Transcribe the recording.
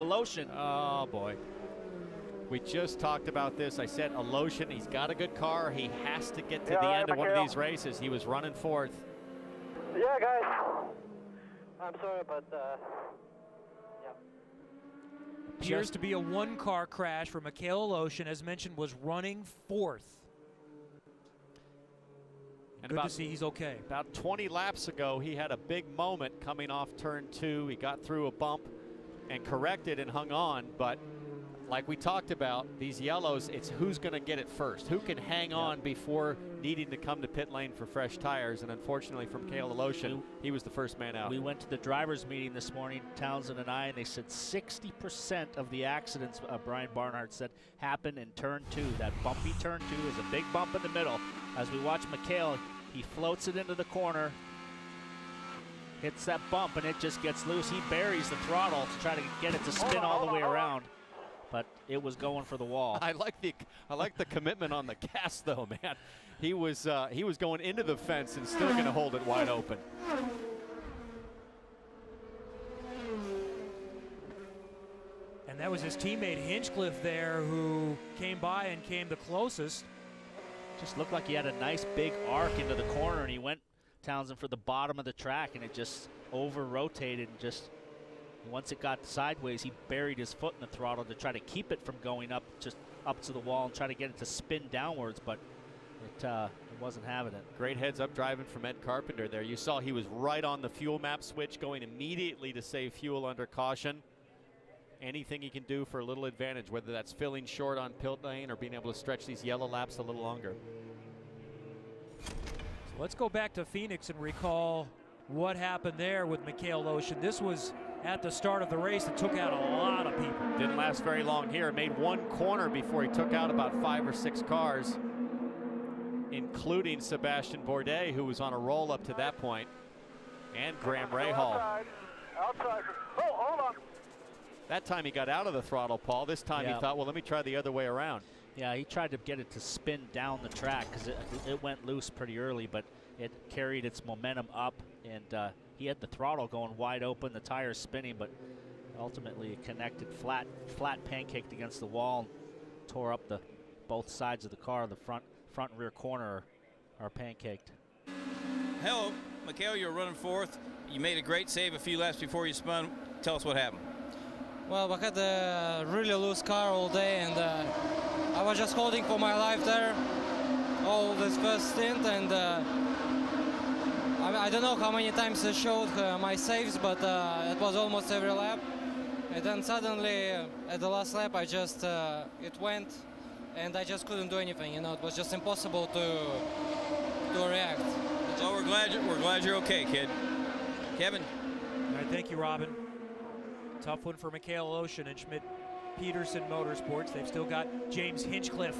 Lotion. Oh boy. We just talked about this. I said Aleshin, he's got a good car. He has to get to Yeah, the right, end of one of these races. He was running fourth. Yeah, guys. I'm sorry, but uh, yeah. Appears to be a one-car crash for Mikhail Aleshin, as mentioned, was running fourth. And Good about, to see he's okay. about 20 laps ago, he had a big moment coming off turn two. He got through a bump and corrected and hung on. But like we talked about, these yellows, it's who's going to get it first. Who can hang on before needing to come to pit lane for fresh tires. And unfortunately, for Mikhail Aleshin, he was the first man out. We went to the drivers' meeting this morning, Townsend and I, and they said 60% of the accidents, uh, Brian Barnhart said, happen in turn two. That bumpy turn two is a big bump in the middle. As we watch Mikhail, he floats it into the corner, hits that bump, and it just gets loose. He buries the throttle to try to get it to spin all the way on, hold on. around, but it was going for the wall. I like the I like the commitment on the cast though, man. He was uh, he was going into the fence and still going to hold it wide open. And that was his teammate Hinchcliffe there who came by and came the closest. just looked like he had a nice big arc into the corner, and he went Townsend for the bottom of the track, and it just over rotated and just. Once it got sideways, he buried his foot in the throttle to try to keep it from going up, just up to the wall, and try to get it to spin downwards, but it, uh, it wasn't having it. Great heads up driving from Ed Carpenter there. You saw he was right on the fuel map switch, going immediately to save fuel under caution. Anything he can do for a little advantage, whether that's filling short on pit lane or being able to stretch these yellow laps a little longer. So let's go back to Phoenix and recall what happened there with Mikhail Aleshin. This was at the start of the race that took out a lot of people. Didn't last very long here. Made one corner before he took out about five or six cars, including Sebastian Bourdais, who was on a roll up to that point, and Graham Rahal. Outside. Outside. Oh, hold on. That time he got out of the throttle, Paul. This time Yeah. he thought, well, let me try the other way around. Yeah, he tried to get it to spin down the track because it, it went loose pretty early, but it carried its momentum up, and uh, he had the throttle going wide open, the tires spinning, but ultimately it connected flat, flat pancaked against the wall, and tore up the both sides of the car. The front, front and rear corner are, are pancaked. Hello, Mikhail, you're running fourth. You made a great save a few laps before you spun. Tell us what happened. Well, I had a really loose car all day, and uh, I was just holding for my life there all this first stint, and uh, I, I don't know how many times I showed uh, my saves, but uh, it was almost every lap. And then suddenly, uh, at the last lap, I just uh, it went, and I just couldn't do anything. You know, it was just impossible to to react. Well, we're glad you're, we're glad you're okay, kid. Kevin, All right, thank you, Robin. Tough one for Mikhail Aleshin and Schmidt Peterson Motorsports. They've still got James Hinchcliffe